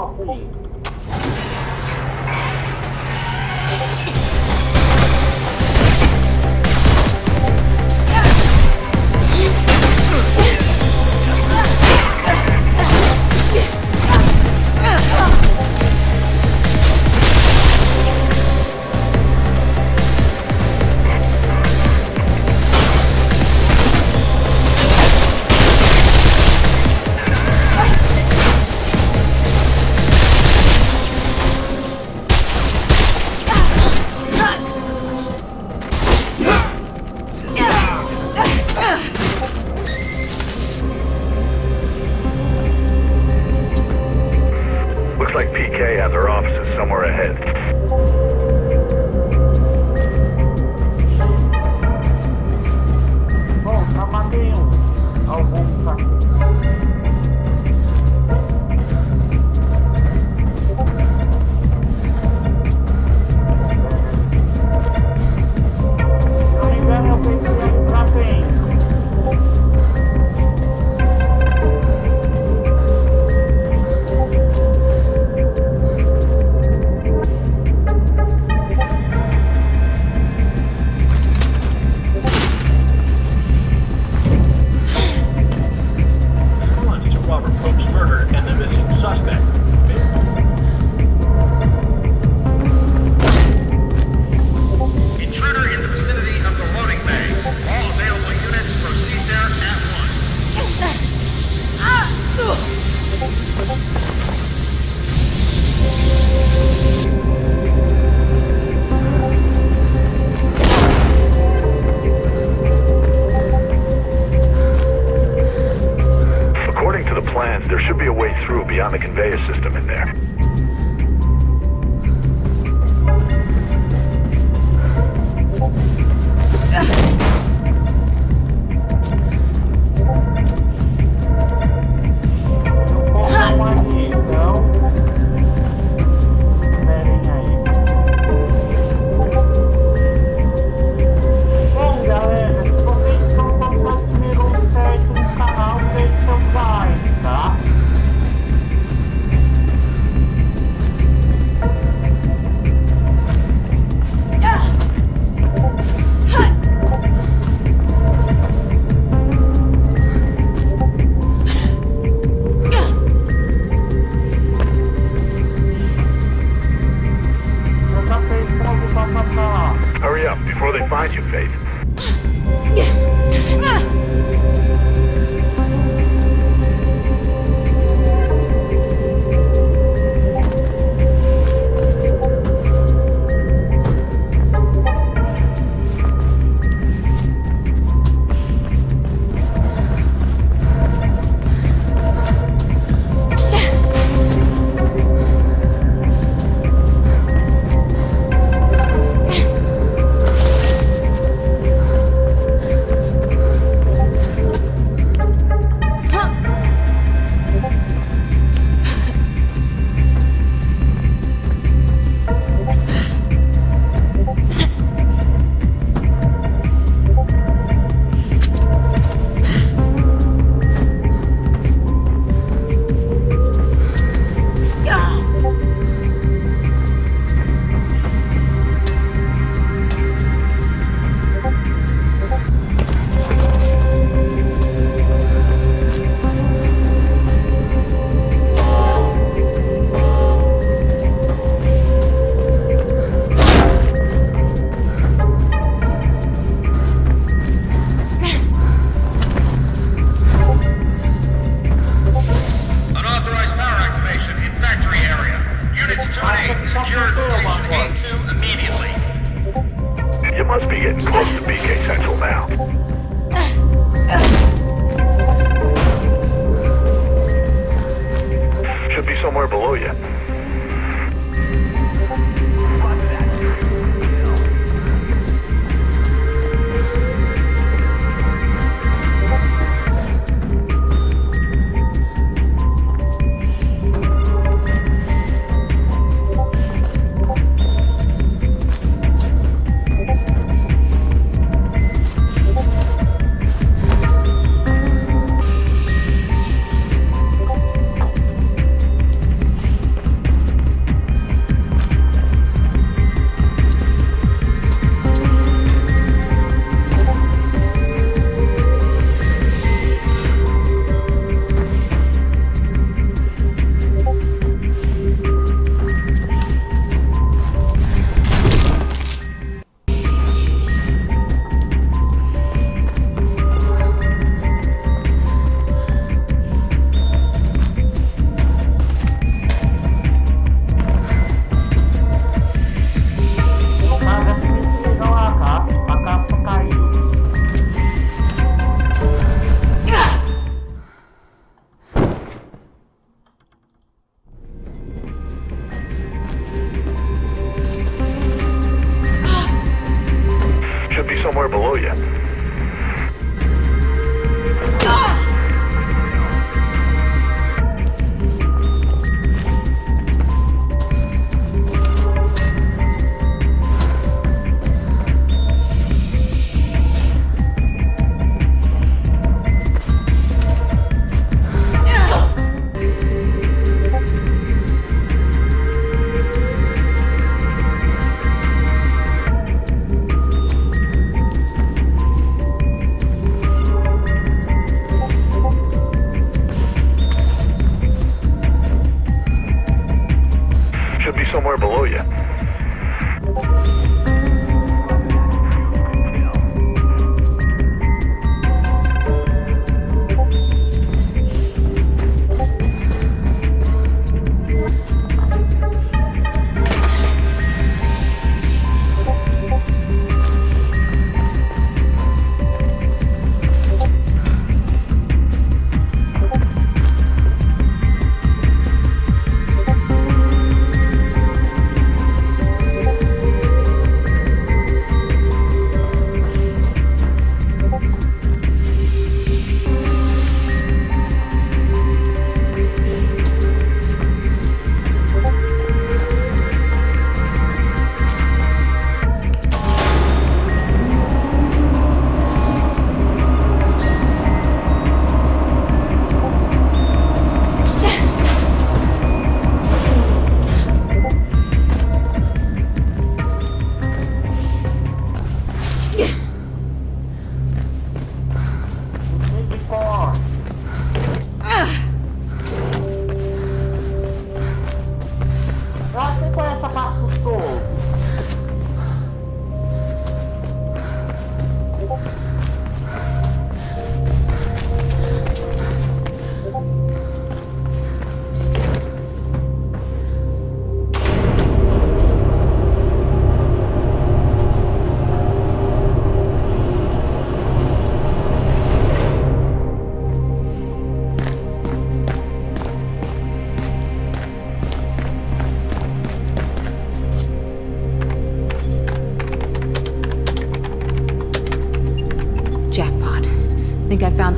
好这里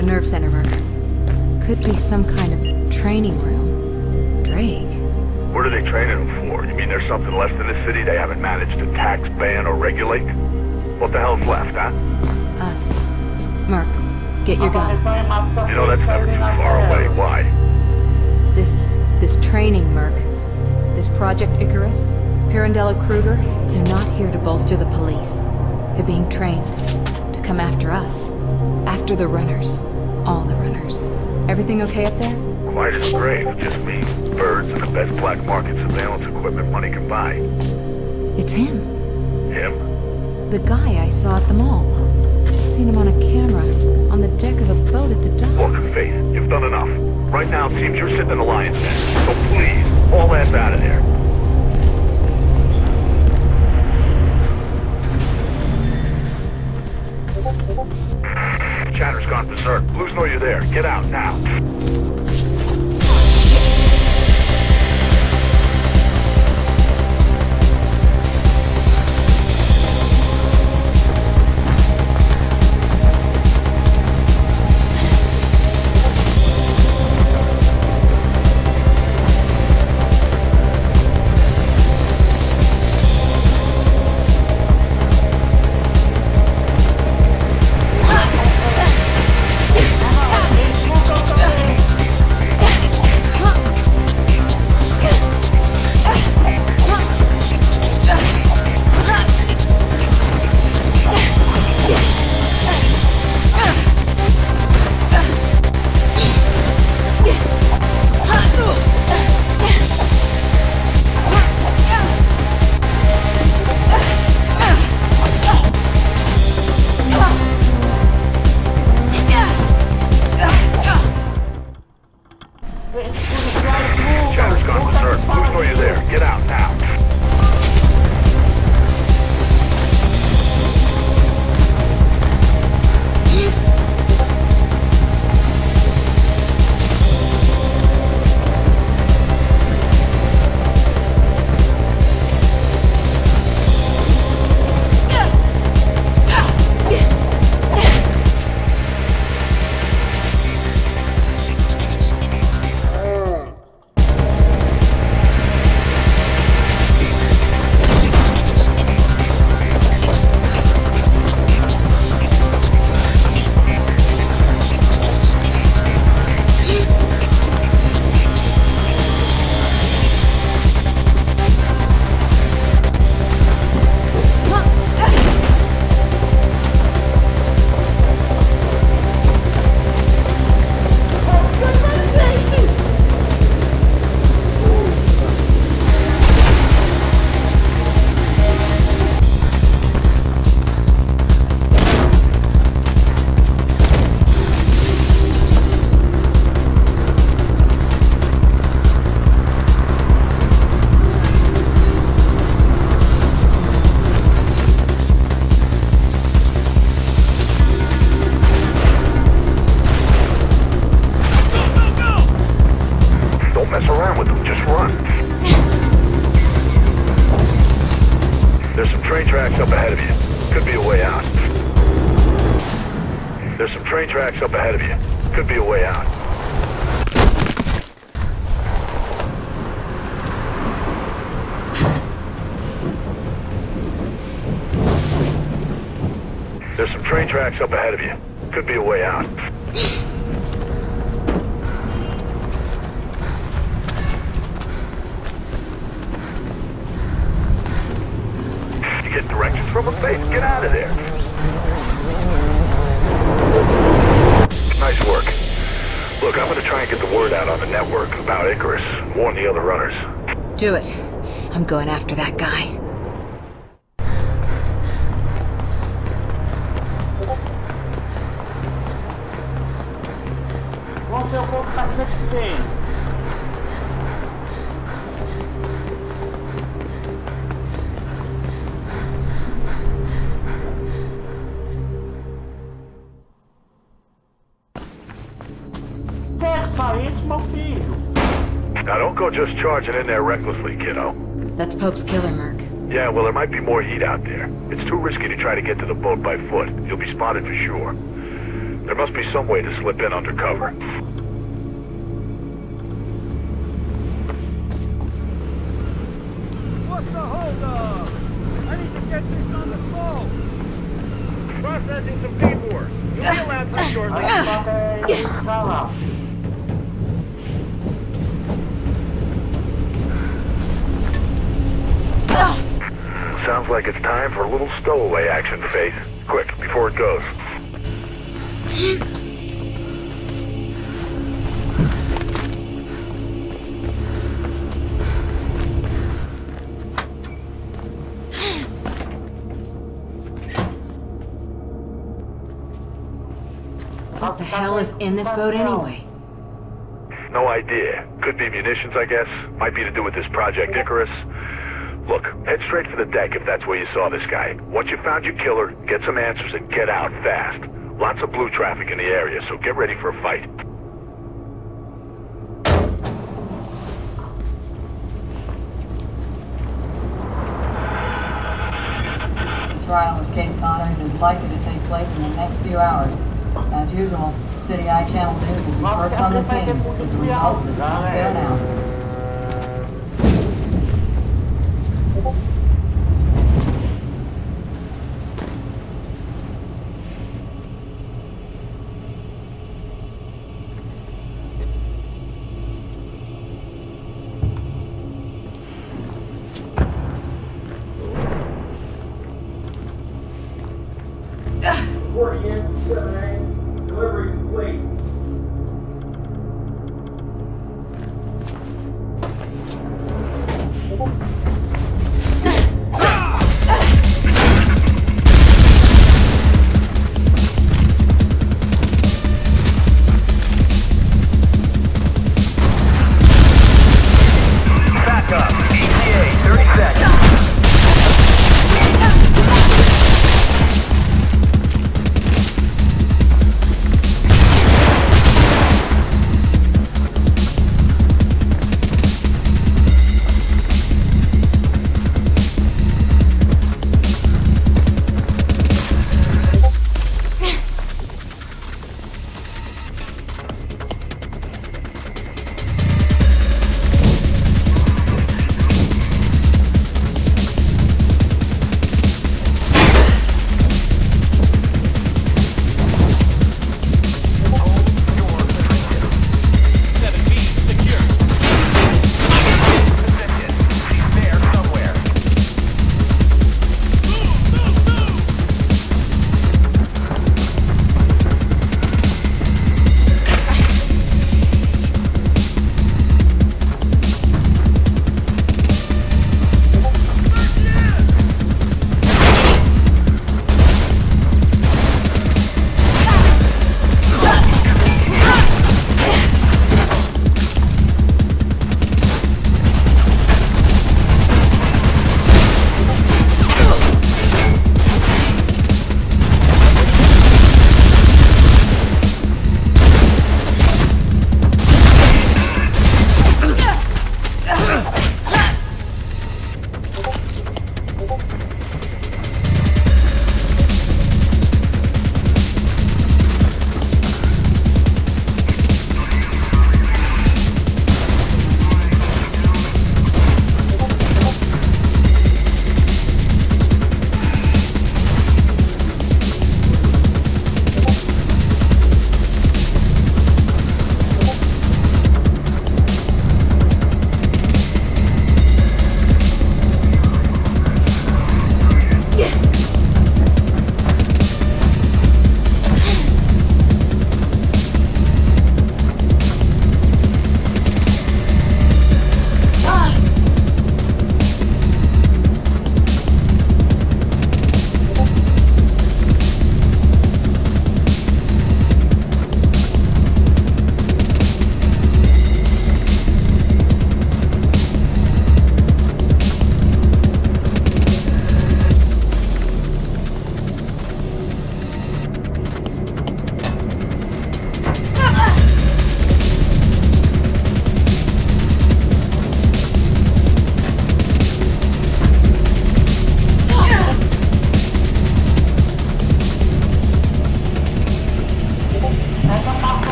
the nerve center, Merc. Could be some kind of training room. Drake. What are they training them for? You mean there's something left in the city they haven't managed to tax, ban, or regulate? What the hell's left, huh? Us. Merc, get your gun. You know that's never too far away. Why? This... this training, Merc. This Project Icarus, Pirandello Kruger, they're not here to bolster the police. They're being trained to come after us. After the runners. All the runners. Everything okay up there? Quite as grave. Just me, birds, and the best black market surveillance equipment money can buy. It's him. Him? The guy I saw at the mall. I Seen him on a camera, on the deck of a boat at the Look, docks. Faith, you've done enough. Right now it seems you're sitting in a lion's den. So please, all ass out of there. Get out now. Now don't go just charging in there recklessly, kiddo. That's Pope's killer, Merc. Yeah, well, there might be more heat out there. It's too risky to try to get to the boat by foot. You'll be spotted for sure. There must be some way to slip in undercover. What's the holdup? I need to get this on the phone. Processing some paperwork. You'll be allowed through shortly. Sounds like it's time for a little stowaway action, Faith. Quick, before it goes. What the hell is in this boat anyway? No idea. Could be munitions, I guess. Might be to do with this Project Icarus. Look, head straight for the deck if that's where you saw this guy. Once you found your killer, get some answers and get out fast. Lots of blue traffic in the area, so get ready for a fight. trial of Kate Connors is likely to take place in the next few hours. As usual, City Eye Channel News will be first on the scene with the results of the fair now. Delivery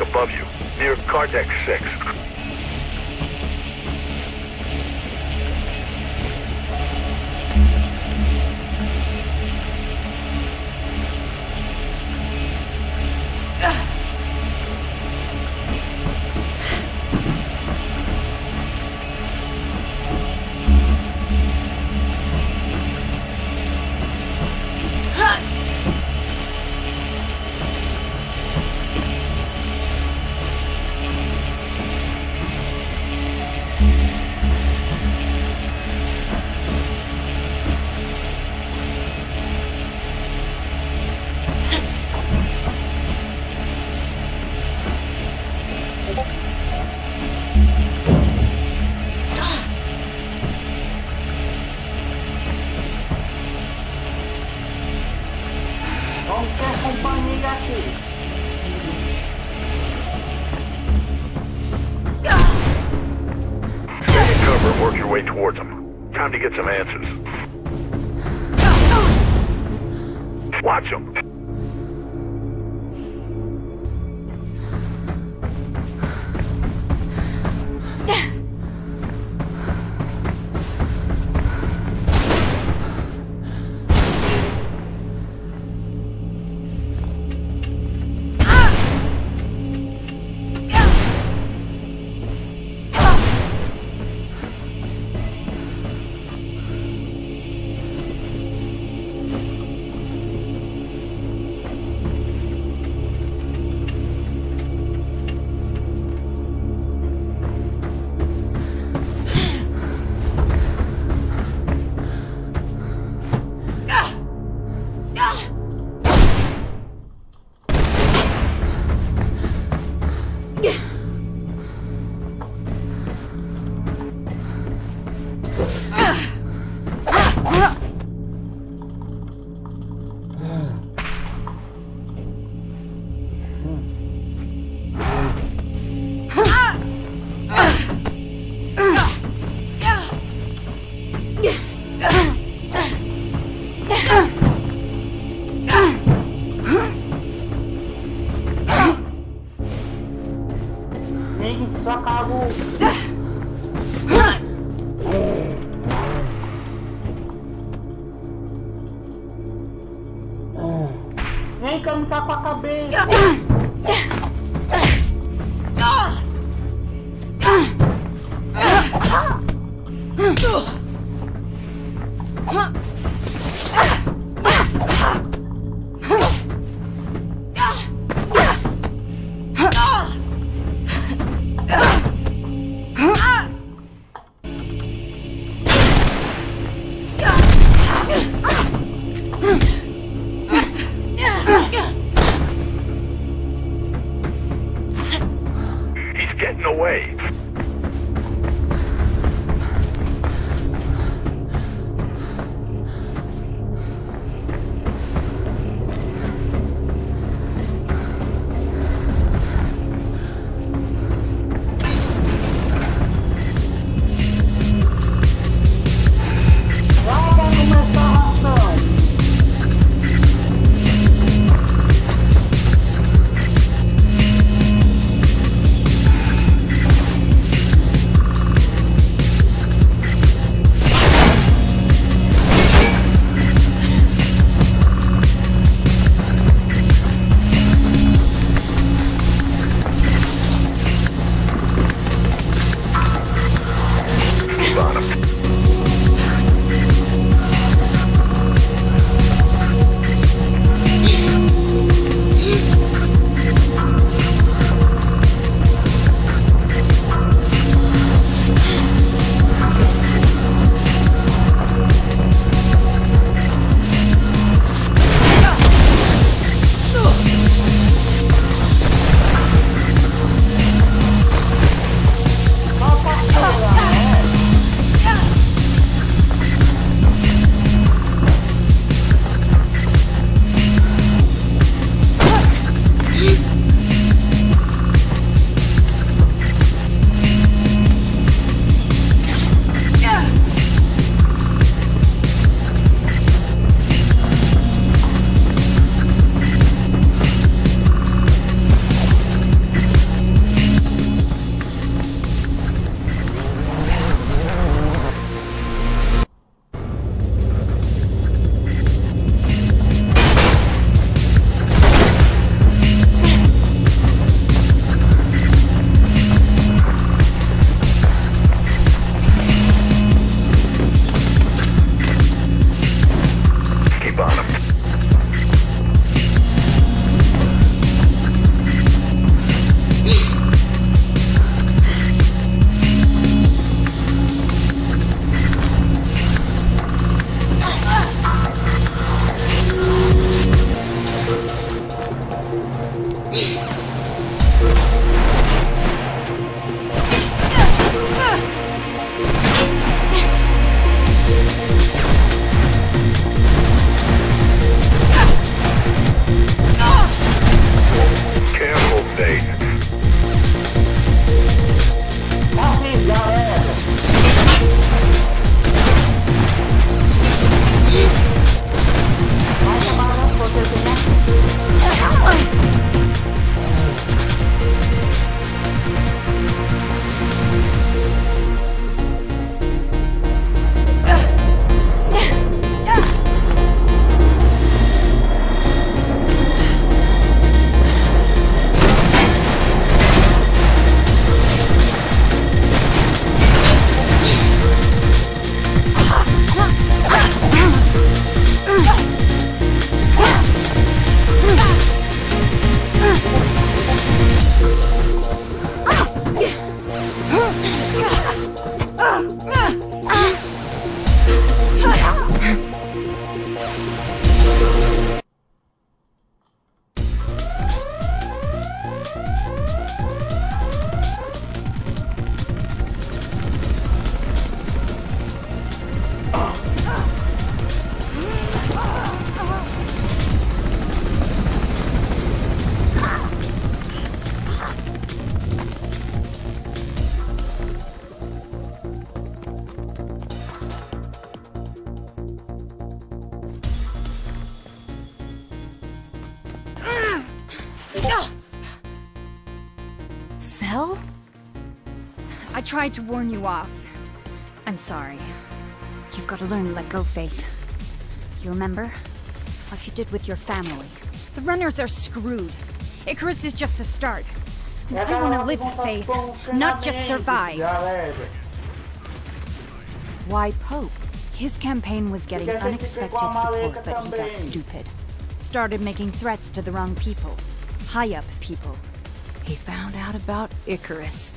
above Cover, work your way towards them. Time to get some answers. Watch them! Tried to warn you off. I'm sorry. You've got to learn to let go, Faith. You remember? Like you did with your family. The runners are screwed. Icarus is just the start. I want to live, Faith, not just survive. Why Pope? His campaign was getting unexpected support, but he got stupid. Started making threats to the wrong people. High up people. He found out about Icarus,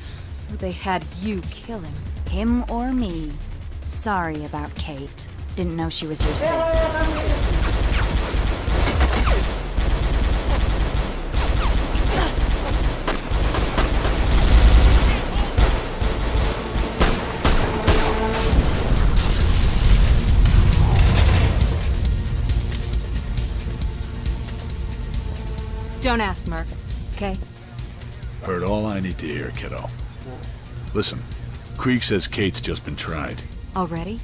they had you kill him. Him or me. Sorry about Kate. Didn't know she was your sis. Don't ask, Merc. Okay? Heard all I need to hear, kiddo. Listen, Krieg says Kate's just been tried. Already?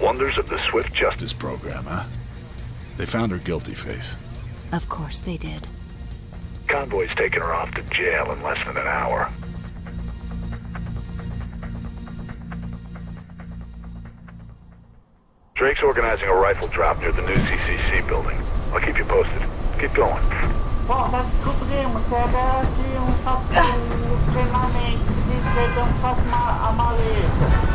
Wonders of the Swift Justice. Program, huh? They found her guilty, Faith. Of course they did. Convoy's taking her off to jail in less than an hour. Drake's organizing a rifle drop near the new CCC building. I'll keep you posted. Keep going. então faça uma, a maleta.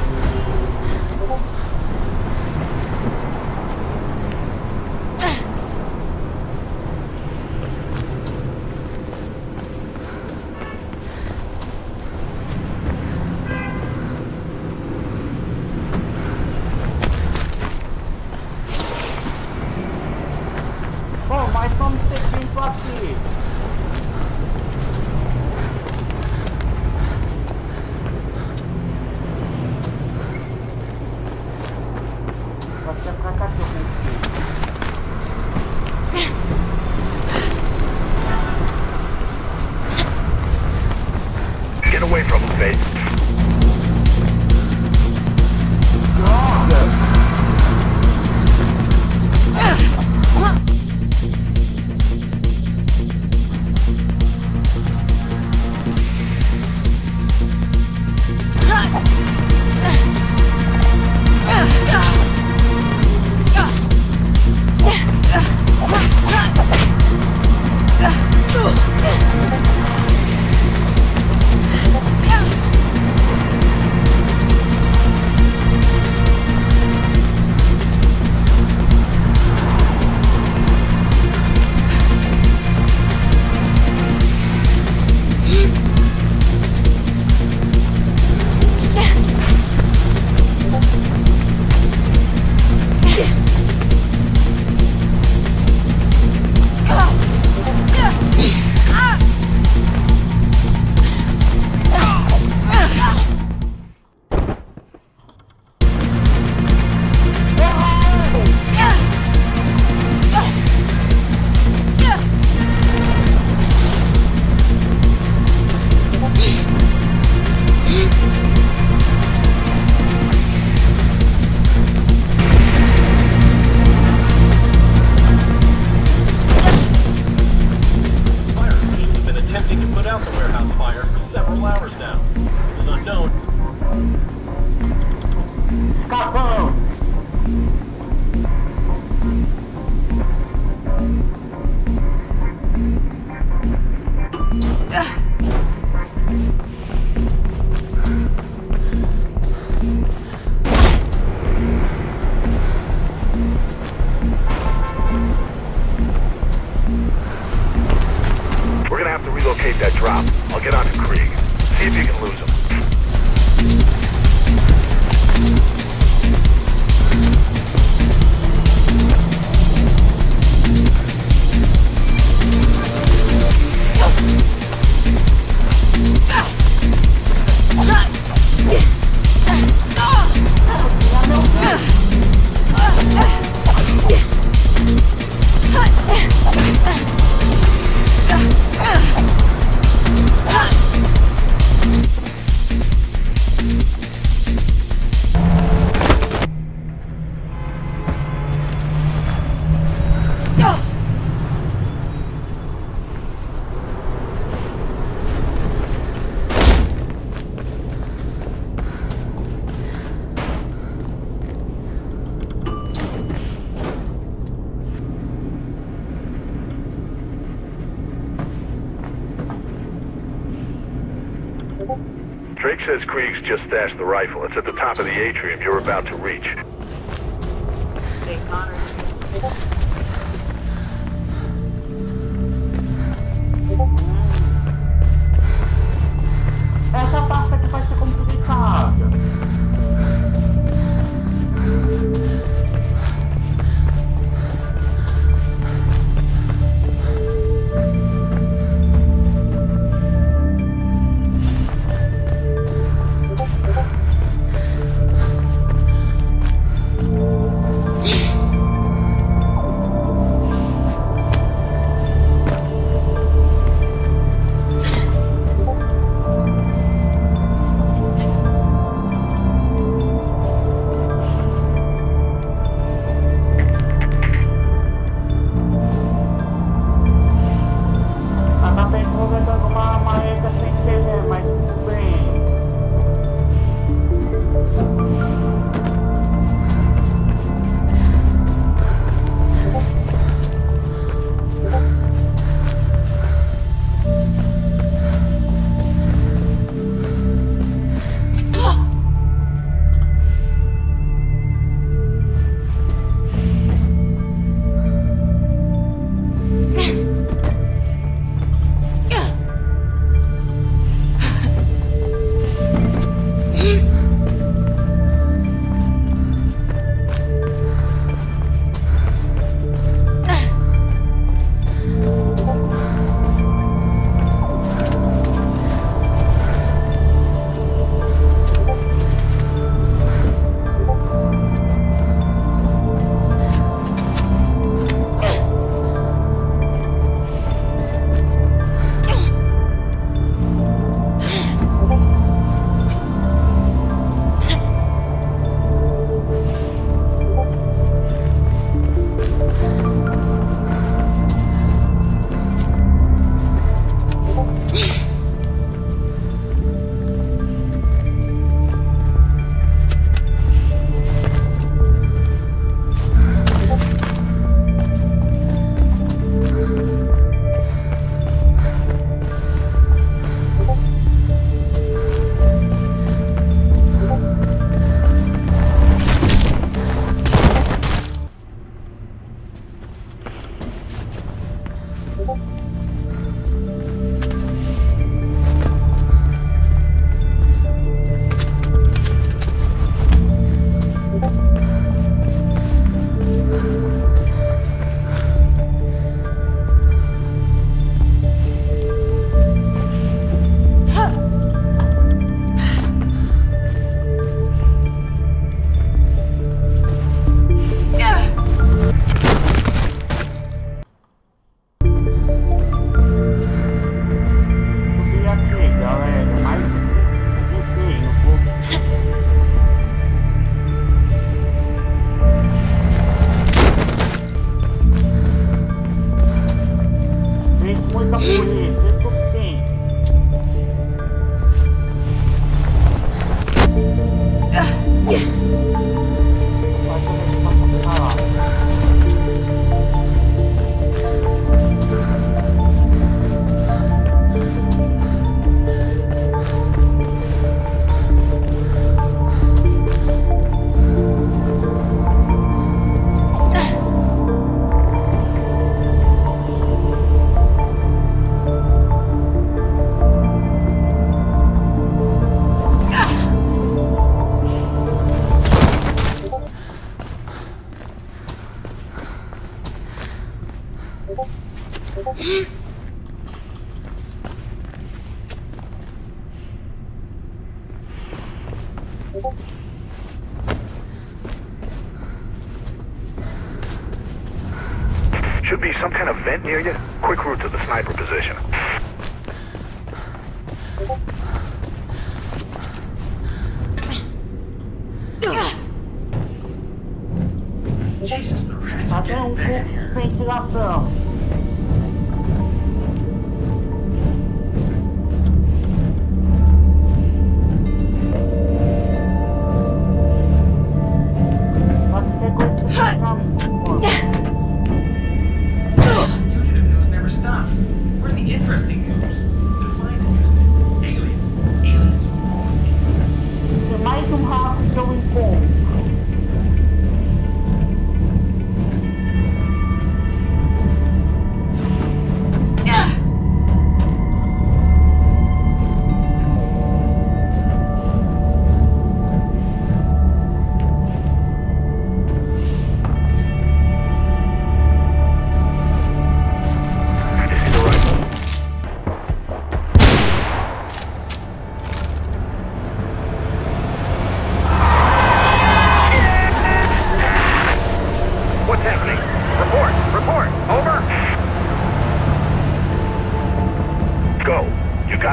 Says Krieg's just stashed the rifle. It's at the top of the atrium you're about to reach.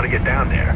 To get down there.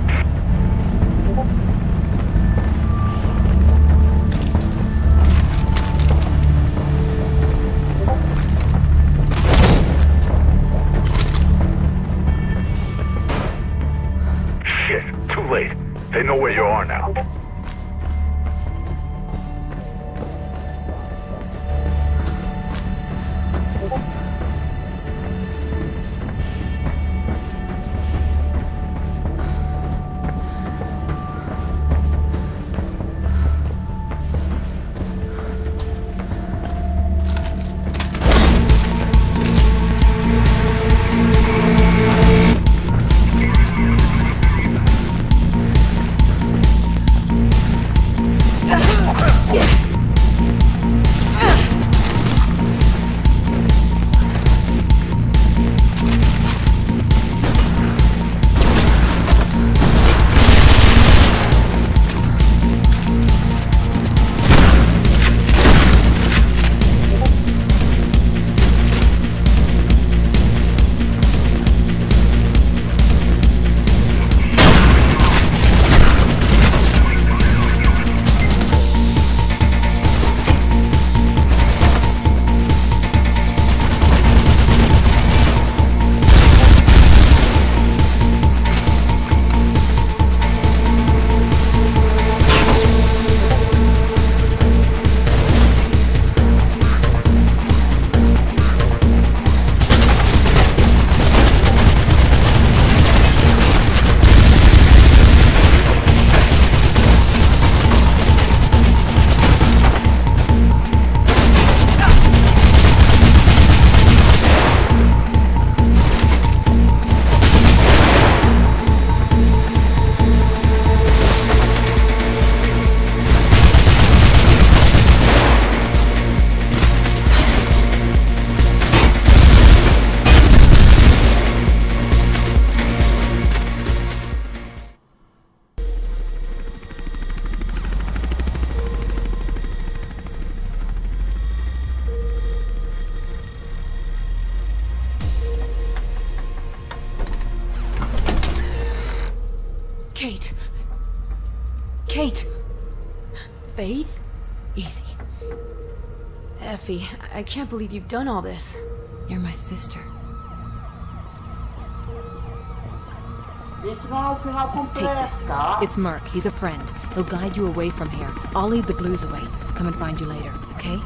I can't believe you've done all this. You're my sister. Isso não é o final Take this. It's Merc. He's a friend. He'll guide you away from here. I'll lead the blues away. Come and find you later, okay?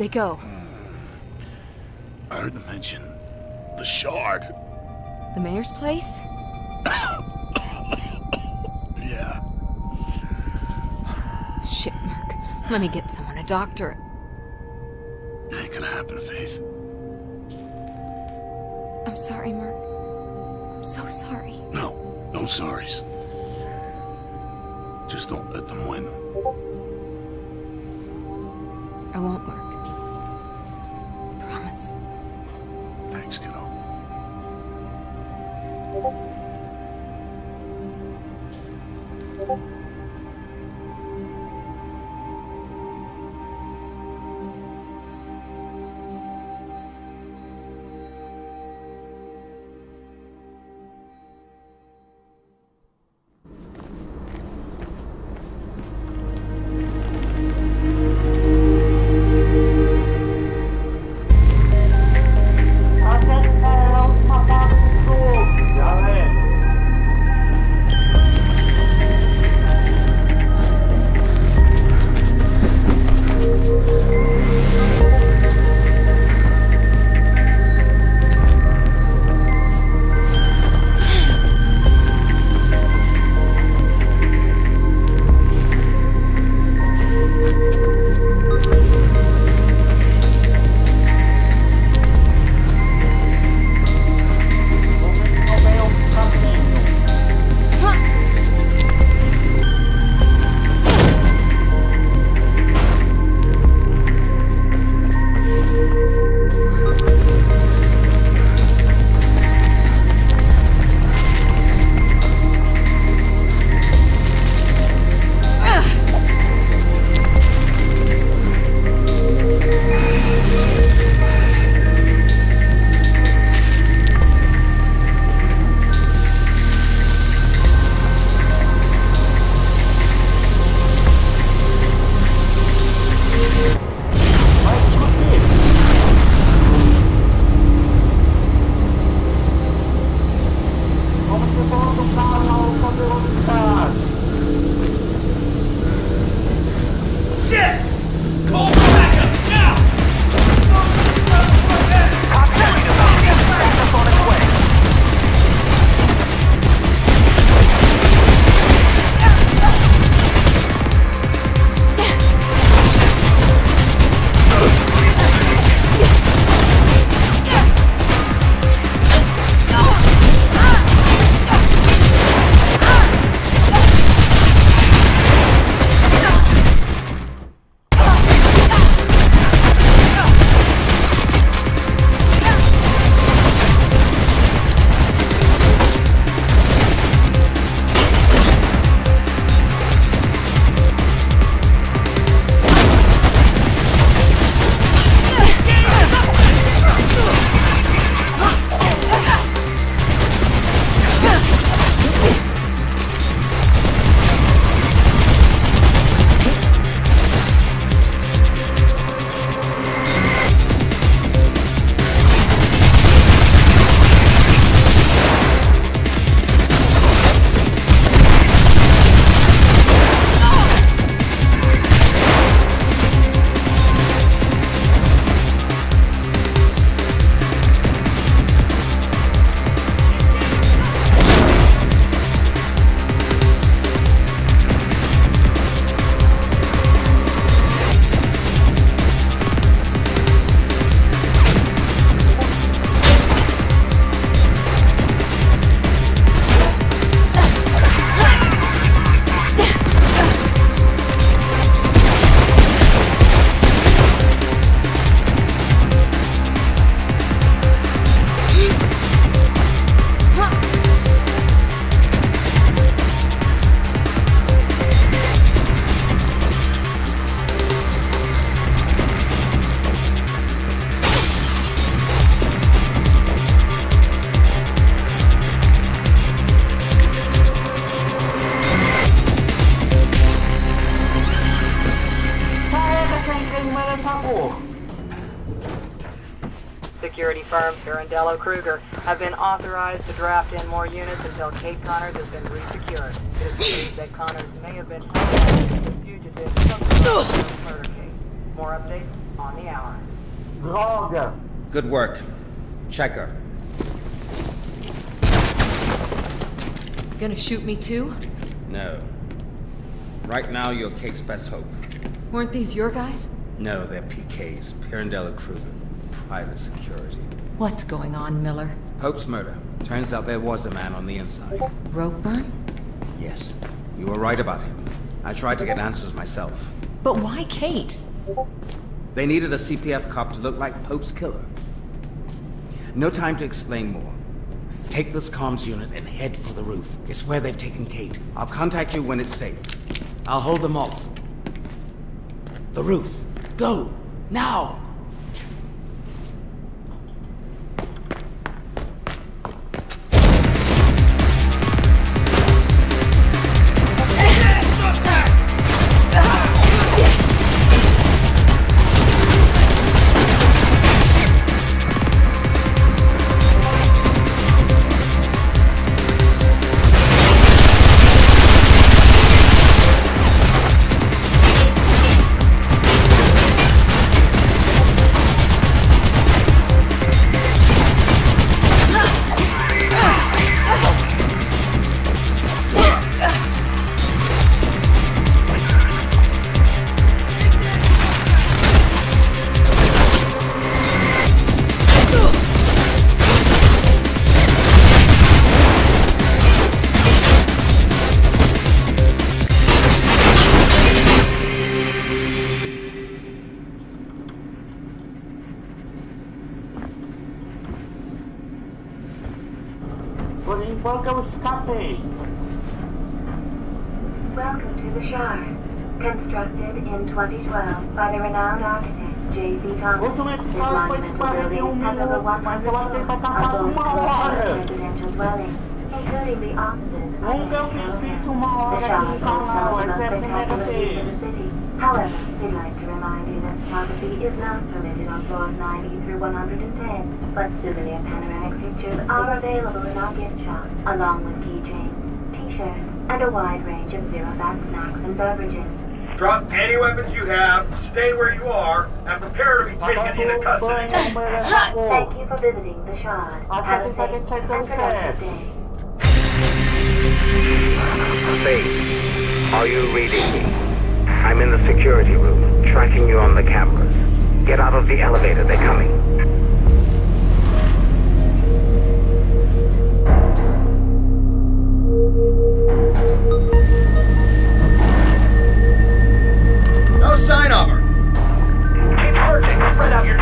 They go? Hmm. I heard them mention the Shard. The mayor's place? Yeah. Shit, Merc. Let me get someone, a doctor. Ain't gonna happen, Faith. I'm sorry, Merc. I'm so sorry. No, no sorries. Just don't let them win. I won't, Merc. Kruger have been authorized to draft in more units until Kate Connors has been resecured. It is believed that Connors may have been held as a fugitive from the murder case. More updates on the hour. Droga! Good work. Checker. Gonna shoot me too? No. Right now, you're Kate's best hope. Weren't these your guys? No, they're PK's. Pirandello Kruger. Private security. What's going on, Miller? Pope's murder. Turns out there was a man on the inside. Ropeburn? Yes. You were right about him. I tried to get answers myself. But why Kate? They needed a CPF cop to look like Pope's killer. No time to explain more. Take this comms unit and head for the roof. It's where they've taken Kate. I'll contact you when it's safe. I'll hold them off. The roof. Go! Now! Are available gift shop, along with keychains, t-shirts, and a wide range of zero-fat snacks and beverages. Drop any weapons you have, stay where you are, and prepare to be taken into custody. banho, banho Thank you for visiting the Shard. Have a a gente vai ter safe and productive day. Faith, are you reading me? I'm in the security room, tracking you on the cameras. Get out of the elevator, they're coming. No sign of her. Keep searching, spread out your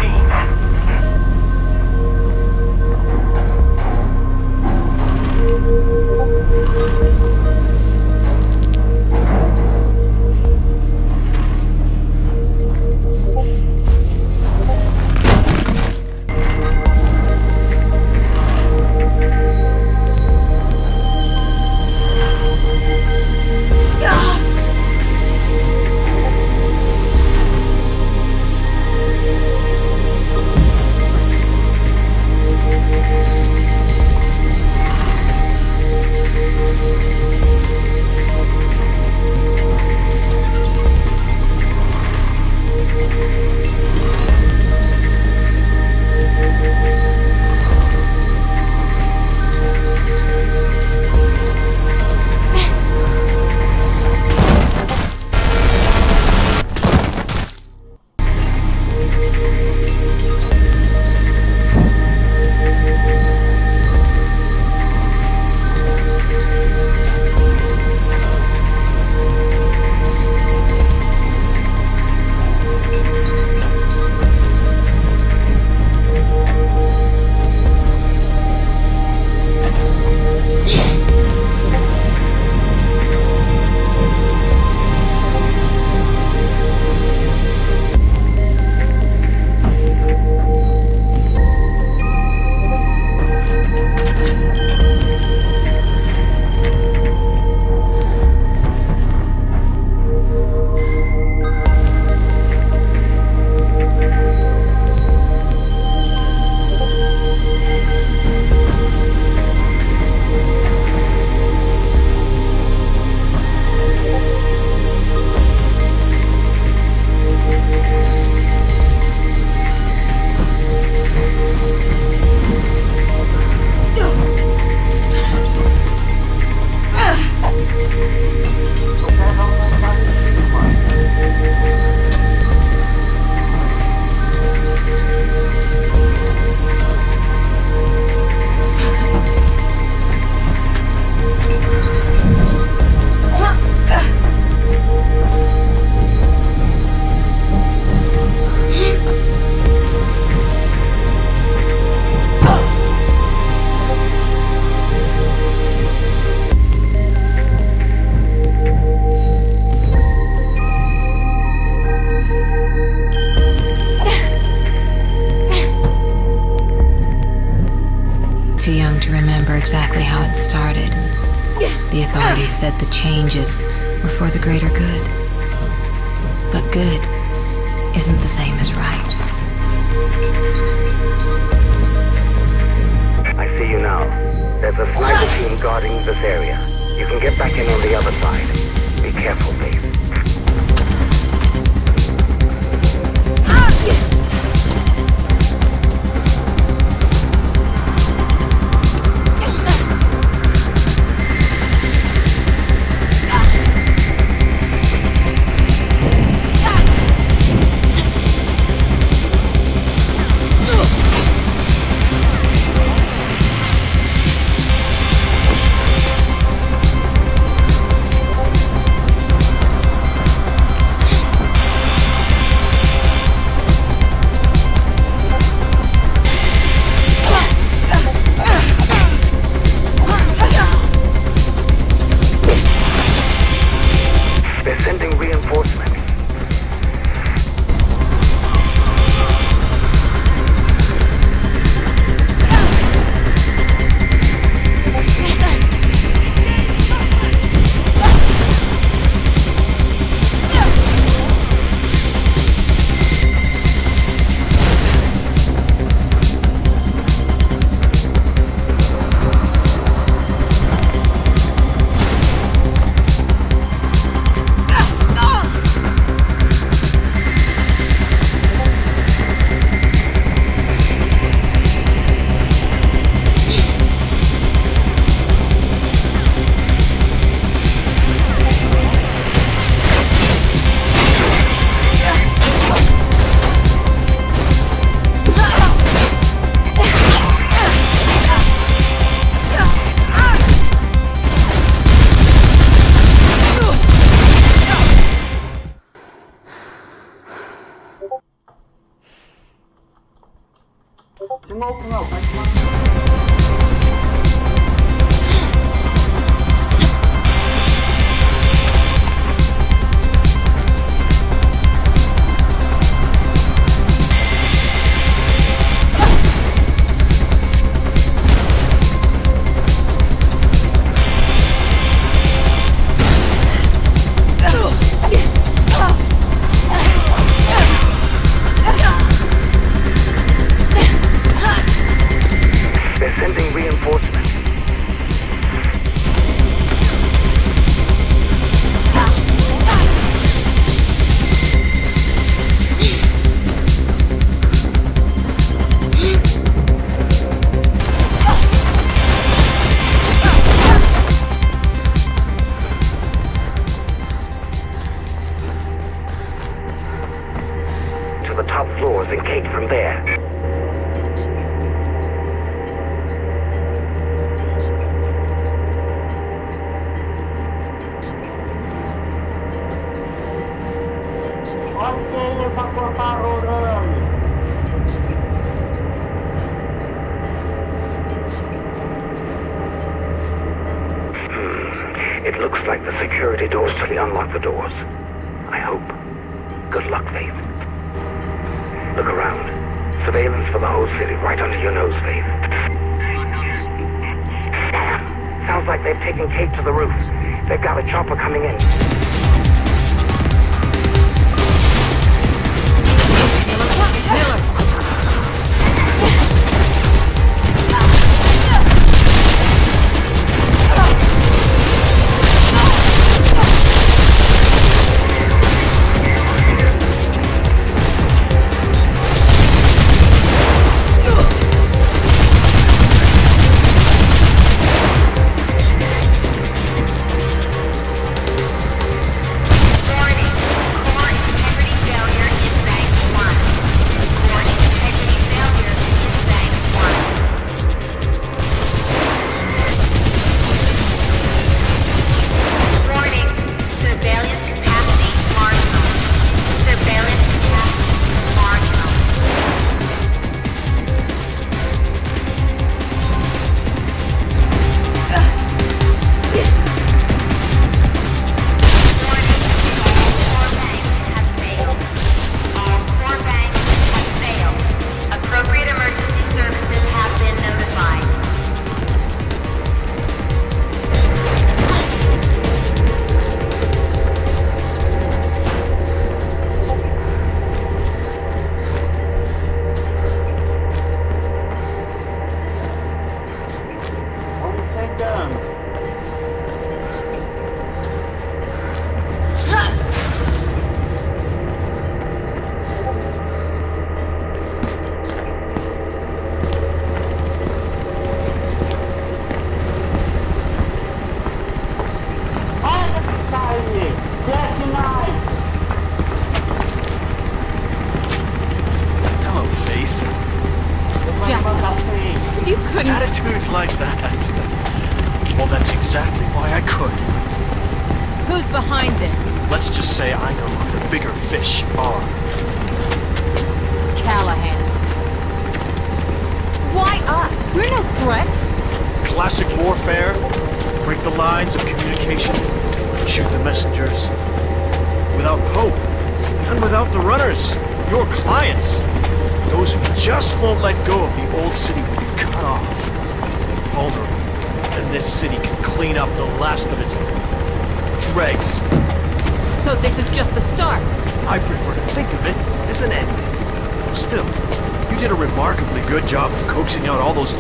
top and Kate from there.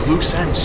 Loose ends